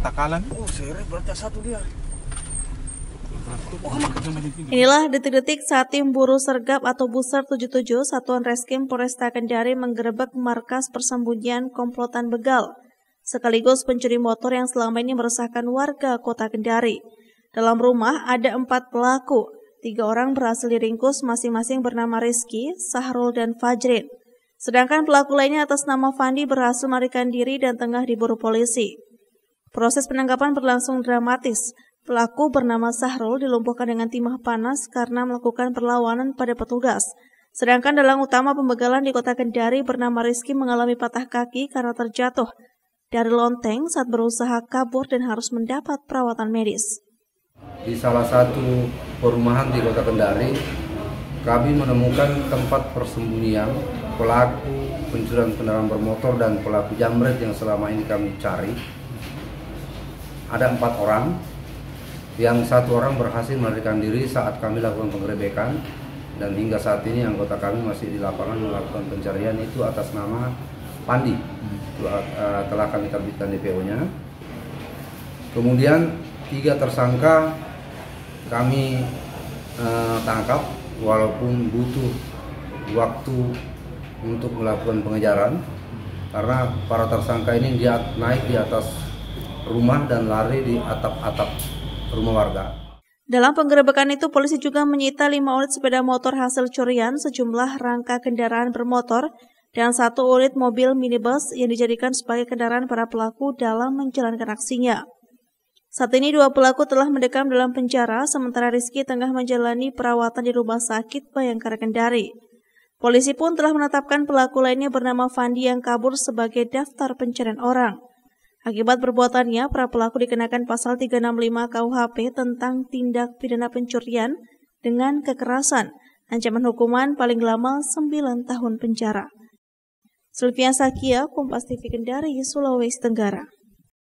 Takalan. Oh, seret berarti satu dia. Inilah detik-detik saat tim buru sergap atau Buser 77 Satuan Reskim Polresta Kendari menggerebek markas persembunyian komplotan begal, sekaligus pencuri motor yang selama ini meresahkan warga kota Kendari. Dalam rumah ada empat pelaku, tiga orang berhasil diringkus masing-masing bernama Rizky, Sahrul, dan Fajrin. Sedangkan pelaku lainnya atas nama Fandi berhasil melarikan diri dan tengah diburu polisi. Proses penangkapan berlangsung dramatis, Pelaku bernama Sahrul dilumpuhkan dengan timah panas karena melakukan perlawanan pada petugas. Sedangkan dalang utama pembegalan di kota Kendari bernama Rizky mengalami patah kaki karena terjatuh dari lonteng saat berusaha kabur dan harus mendapat perawatan medis. Di salah satu perumahan di kota Kendari, kami menemukan tempat persembunyian pelaku pencurian kendaraan bermotor dan pelaku jamret yang selama ini kami cari. Ada empat orang, yang satu orang berhasil melarikan diri saat kami lakukan penggerebekan. Dan hingga saat ini anggota kami masih di lapangan melakukan pencarian itu atas nama Pandi. Telah kami terbitkan DPO-nya. Kemudian tiga tersangka kami uh, tangkap walaupun butuh waktu untuk melakukan pengejaran. Karena para tersangka ini dia naik di atas rumah dan lari di atap-atap rumah warga. Dalam penggerebekan itu, polisi juga menyita lima unit sepeda motor hasil curian, sejumlah rangka kendaraan bermotor, dan satu unit mobil minibus yang dijadikan sebagai kendaraan para pelaku dalam menjalankan aksinya. Saat ini dua pelaku telah mendekam dalam penjara, sementara Rizky tengah menjalani perawatan di rumah sakit Bayangkara Kendari. Polisi pun telah menetapkan pelaku lainnya bernama Fandi yang kabur sebagai daftar pencarian orang. Akibat perbuatannya, para pelaku dikenakan pasal 365 KUHP tentang tindak pidana pencurian dengan kekerasan, ancaman hukuman paling lama 9 tahun penjara. Sylvia Sakia, Kompas TV Kendari, Sulawesi Tenggara.